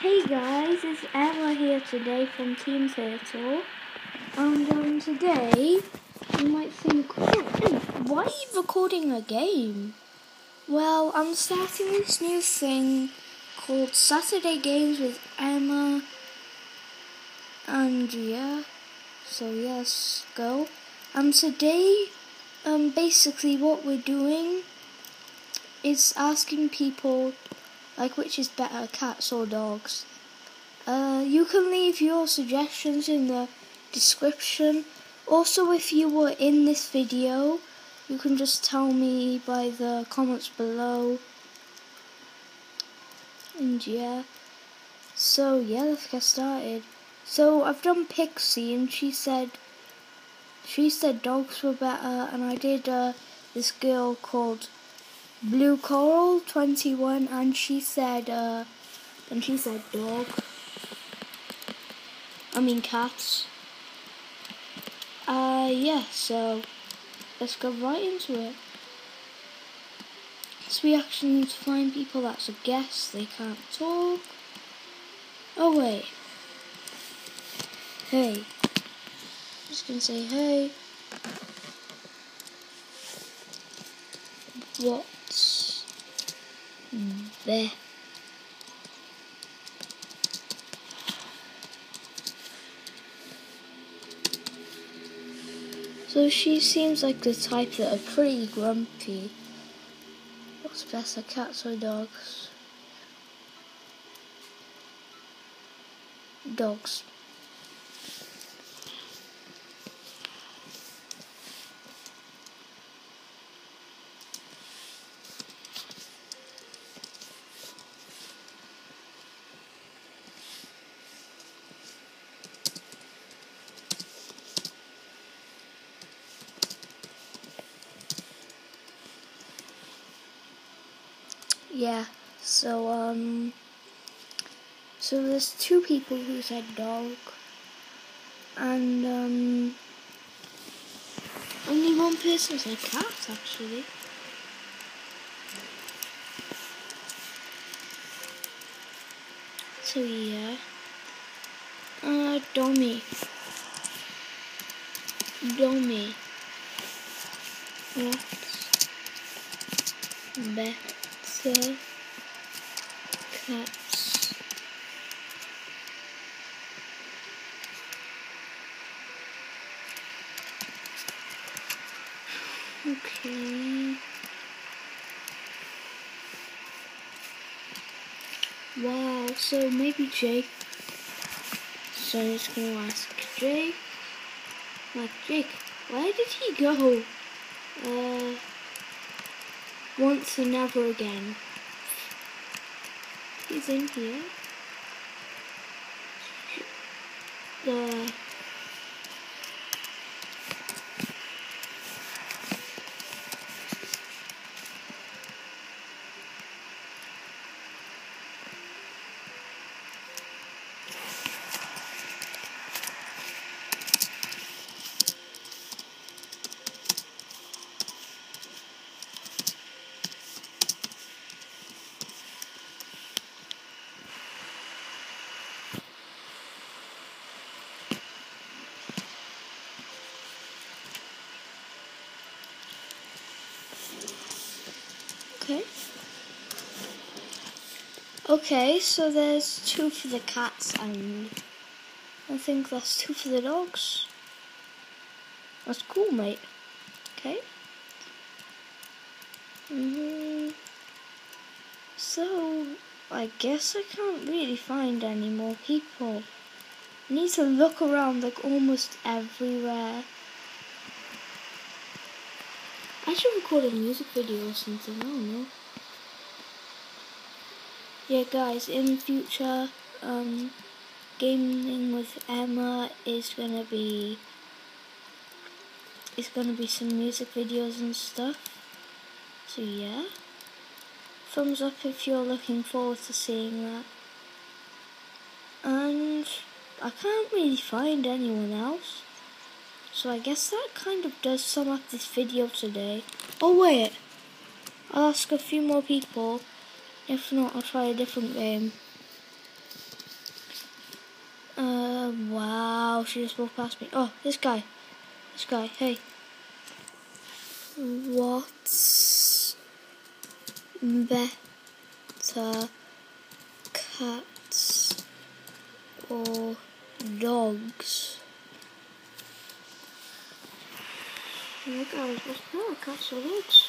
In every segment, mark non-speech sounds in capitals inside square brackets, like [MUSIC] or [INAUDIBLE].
Hey guys, it's Emma here today from Team Turttle. And um, today, you might think, oh, why are you recording a game? Well, I'm starting this new thing called Saturday Games with Emma and yeah. So yes, go. And today, um, basically what we're doing is asking people like which is better, cats or dogs. Uh, you can leave your suggestions in the description. Also, if you were in this video, you can just tell me by the comments below. And yeah, so yeah, let's get started. So I've done Pixie, and she said she said dogs were better, and I did uh, this girl called Blue Coral 21 and she said uh and she said dog. I mean cats. Uh yeah, so let's go right into it. So we actually need to find people that's a guest, they can't talk. Oh wait. Hey. I'm Just gonna say hey. What there. So she seems like the type that are pretty grumpy. What's better, cats or dogs? Dogs. Yeah, so, um, so there's two people who said dog, and, um, only one person said cat, actually. So, yeah. Uh, Domi. Domi. What? Beth the cats. Okay. Wow, so maybe Jake. So I'm just gonna ask Jake. Like, Jake, where did he go? Uh, once and never again. He's in here. The Okay. Okay, so there's two for the cats and I think that's two for the dogs. That's cool, mate. Okay. Mm -hmm. So, I guess I can't really find any more people. I need to look around like almost everywhere. I should record a music video or something, I don't know. Yeah guys, in future, um, gaming with Emma is gonna be, it's gonna be some music videos and stuff. So yeah, thumbs up if you're looking forward to seeing that. And I can't really find anyone else. So I guess that kind of does sum up this video today. Oh wait, I'll ask a few more people. If not, I'll try a different game. Uh, wow, she just walked past me. Oh, this guy. This guy, hey. What's better, cats or dogs? Yeah, guys, what's better, cats or dogs?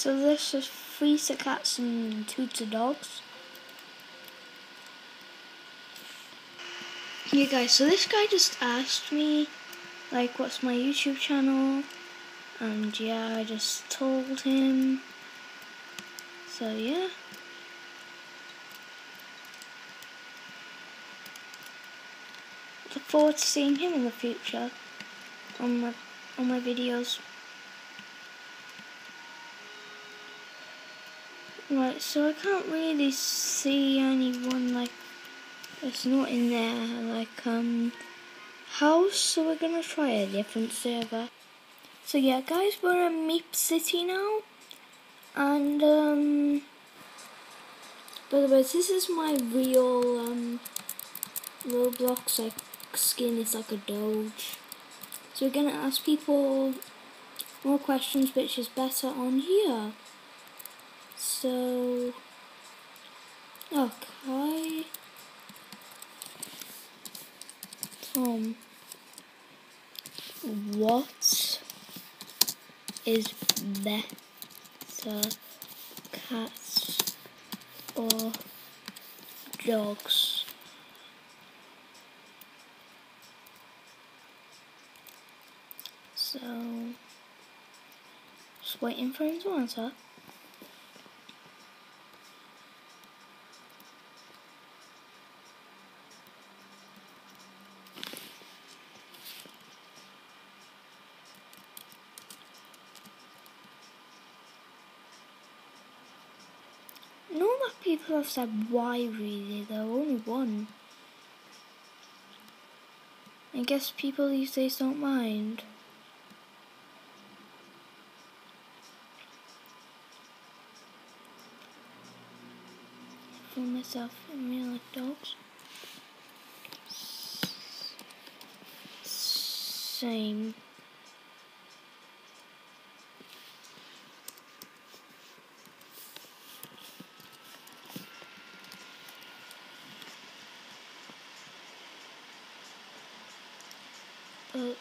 So this is three to cats and two to dogs. Yeah guys, so this guy just asked me like what's my YouTube channel? And yeah I just told him. So yeah. Look forward to seeing him in the future on my on my videos Right, so I can't really see anyone like that's not in there like um house, so we're gonna try a different server. So yeah guys, we're in Meep City now. And um by the way, this is my real um Roblox like skin, it's like a doge. So we're gonna ask people more questions which is better on here. So, okay. Tom, what is better, cats or dogs? So, just waiting for him to answer. Not that people have said why really, though, only one. I guess people these days don't mind. For myself, I really like dogs. Same. But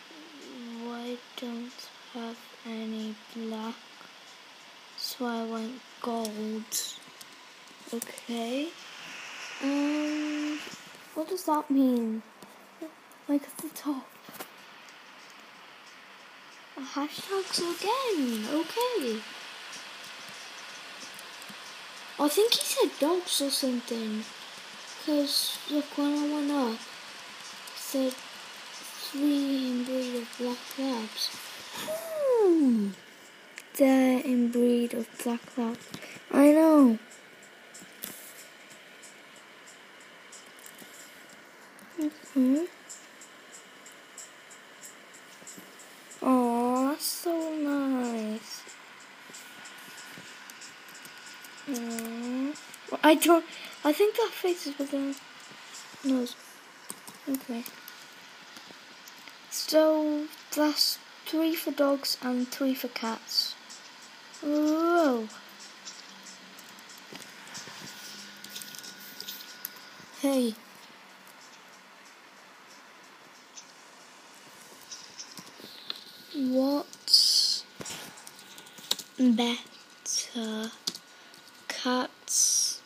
why don't have any black? So I went gold. Okay. Um, what does that mean? Like at the top. Hashtags again. Okay. I think he said dogs or something. Because look, when I went up, said three inbreed of black labs. Hmm. The inbreed of black labs. I know. hmm Oh, that's so nice. Aww. I don't. I think that face is with the nose. Okay. So that's three for dogs and three for cats. Whoa. Hey. What's better, cats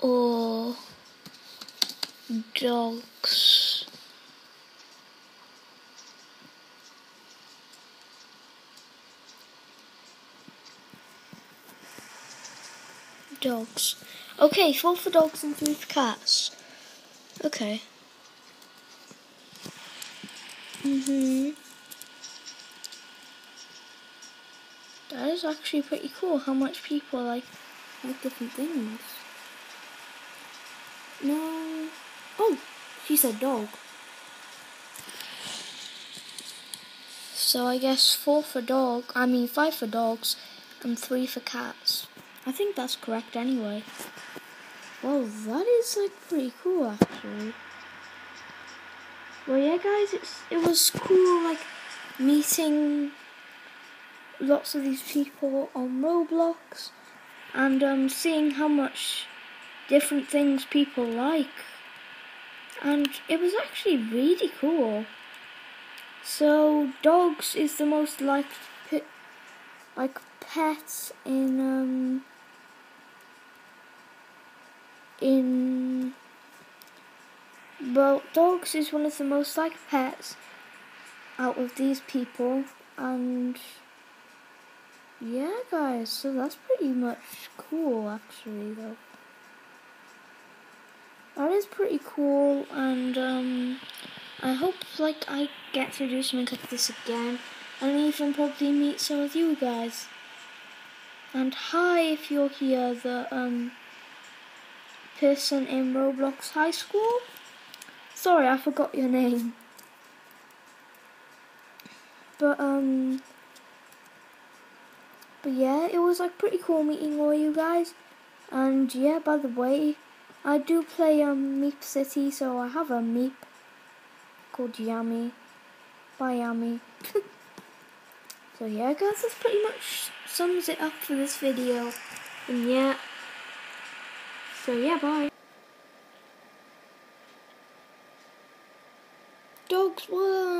or dogs? Dogs. Okay, four for dogs and three for cats. Okay. Mhm. That is actually pretty cool. How much people like like different things. No. Oh, she said dog. So I guess four for dog, I mean five for dogs and three for cats. I think that's correct anyway. Well, that is like pretty cool actually. Well, yeah, guys, it's it was cool like meeting lots of these people on Roblox and um, seeing how much different things people like. And it was actually really cool. So, dogs is the most liked like pets in um in well dogs is one of the most like pets out of these people and yeah guys so that's pretty much cool actually though. That is pretty cool and um I hope like I get to do something like this again and even probably meet some of you guys. And hi if you're here the um person in Roblox High School. Sorry, I forgot your name. But um but yeah, it was like pretty cool meeting all you guys. And yeah, by the way, I do play um Meep City, so I have a Meep called Yami. Bye Yami. [LAUGHS] so yeah guys, that's pretty much sums it up for this video. And yeah. So yeah, bye. Dogs won!